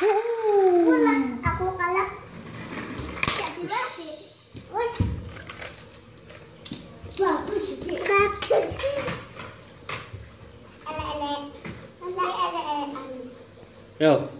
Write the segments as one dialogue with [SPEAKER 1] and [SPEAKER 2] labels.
[SPEAKER 1] Aku kalah. Jadi bagus. Us. Bagus. Bagus. Ele ele. Ele ele ele.
[SPEAKER 2] Yo.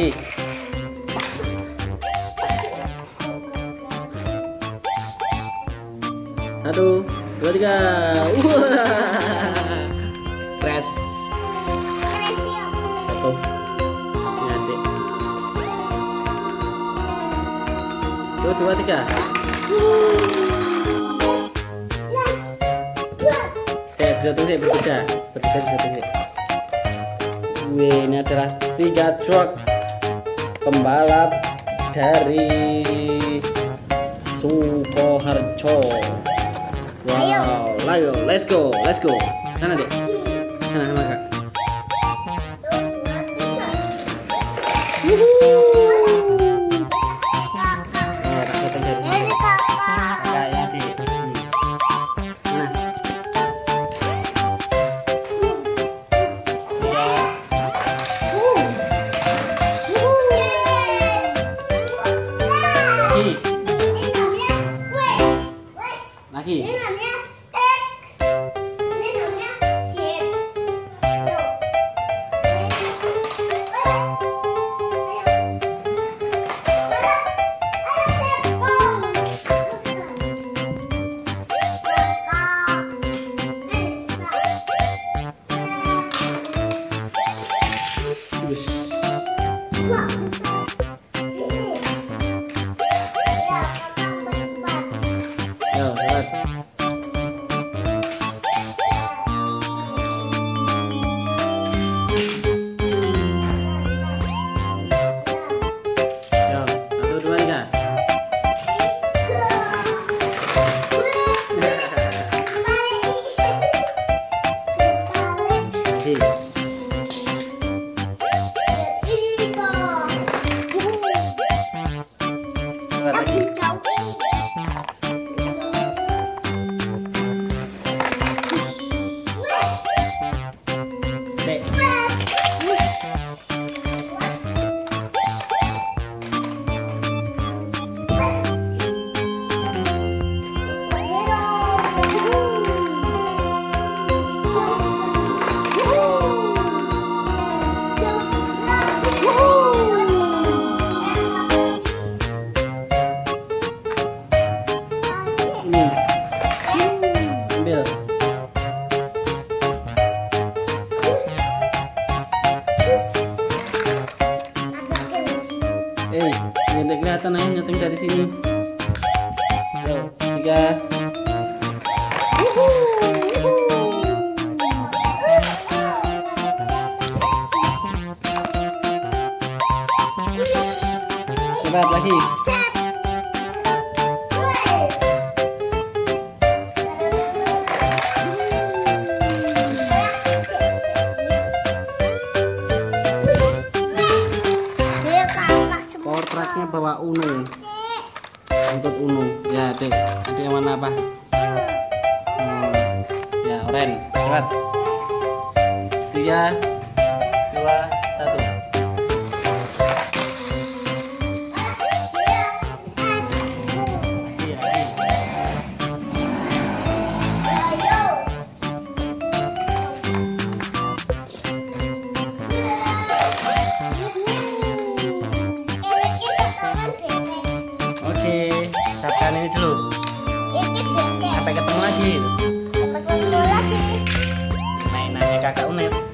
[SPEAKER 2] Lagi. Satu, dua, tiga. Wah. Crash. Satu. Adik. Dua, dua, tiga. Oke, satu sih. Bertiga di satu sih. Ini adalah tiga truk pembalap dari Sukoharjo. Wow, ayo, let's go, let's go. Sana deh, sana sama kak. Oh, galera. Nyeteng dari sini. Yo, tiga. Cepat lagi. Trucknya bawa Uno. Untuk Uno. Ya, dek. Adik yang mana apa? Hmm. Ya, oren. Cepat. Tiga, dua,
[SPEAKER 1] mainan ini dulu. Sampai ketemu lagi.
[SPEAKER 2] Sampai ketemu lagi.
[SPEAKER 1] Mainannya kakak Unet.